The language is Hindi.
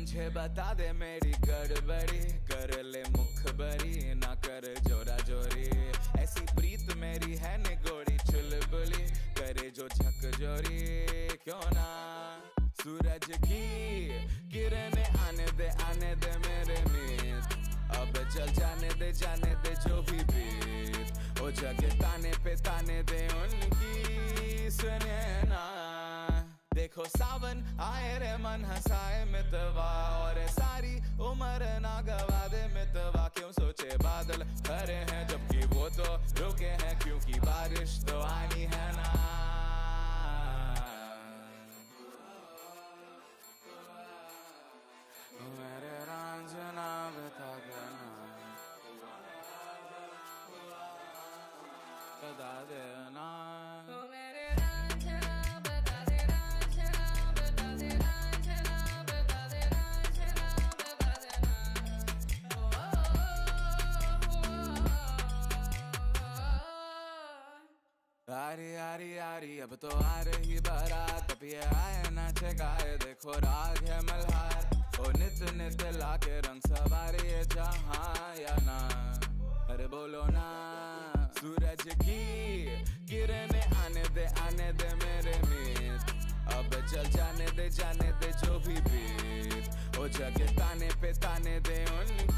तुझे बता दे मेरी गड़बड़ी कर ले मुखबरी ना कर जोरा जोरी ऐसी प्रीत मेरी है निगोड़ी चुलबुली करे जो झक जोरी क्यों ना सूरज की किरण आने दे आने दे मेरे मीत अब चल जाने दे जाने दे जो भी बीत ओ जगह ताने पे ताने दे उनकी सुने देखो सावन आए रे मन हंसाए मितवा, और सारी उम्र ना गवा दे मितवा। क्यों सोचे बादल खरे हैं जबकि वो तो रुके हैं, क्योंकि बारिश तो आनी है ना। मेरे रांझना बता देना बता देना आरी आरी आरी अब तो आ रही बारात। अब ये आए नाचे गाए, देखो राग है मल्हार। ओ नित नित लाके रंग सवारी है जहाँ, या ना? अरे बोलो ना, सूरज की किरण आने दे आने दे मेरे मीत। अब चल जाने दे जाने दे जो भी बीत। ओ जगह ताने पे ताने दे उनकी सुने ना